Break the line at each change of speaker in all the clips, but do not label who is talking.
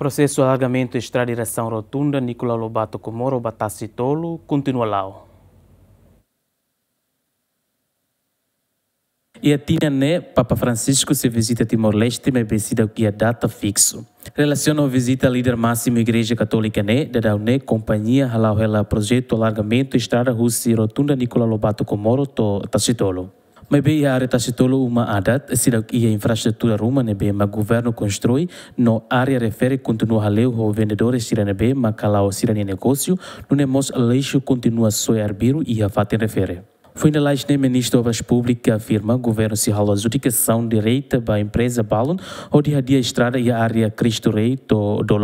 Processo de alargamento extradição rotunda Nicolau Lobato Comoro Batasi Tolo continua lá. E a tina né, Papa Francisco se visita Timor-Leste, mas precisa que a data fixo. Relaciona a visita ao líder máximo Igreja Católica né, da né, companhia halau hela projeto alargamento estrada Russi rotunda Nicolau Lobato Comoro to Tacitolo. Mas a área Tacitolo uma adat, se a infraestrutura ruma ne bem, mas governo constrói, no área refere continua a leu o vendedores sirene bem, mas calau sirene negócio, no nemos leixo continua só arbiro e a fatem refere. Lei ministro das Públicas afirma que o governo se rala adjudicação direita para a empresa Balon ou de a estrada e a área Cristo Rei do, do.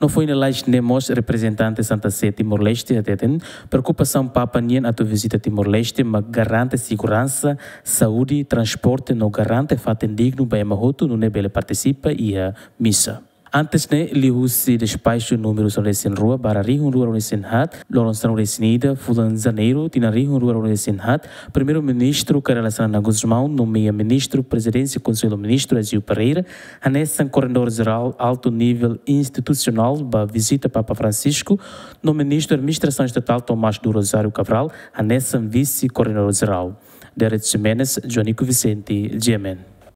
Não foi lei nemos representante Santa Sé Timor-Leste ateten preocupação Papa nien a visita Timor-Leste mas garante segurança, saúde, transporte, não garante fato digno para a Mahoto, não nebele participa e a missa. Antes ne li husi despacho número sobre sin rua para rihun rua rua sin hat, lorong san rua sinida, fulan janeiro, tina rihun rua rua sin hat, primeiro ministro que relaciona na Guzmão, nomeia ministro, presidência, conselho ministro, Azil Pereira, anessa corredor geral, alto nível institucional, ba visita Papa Francisco, no ministro administração estatal Tomás do Rosário Cabral, anessa vice corredor geral. Derek Jimenez, Joanico Vicente, Jemen.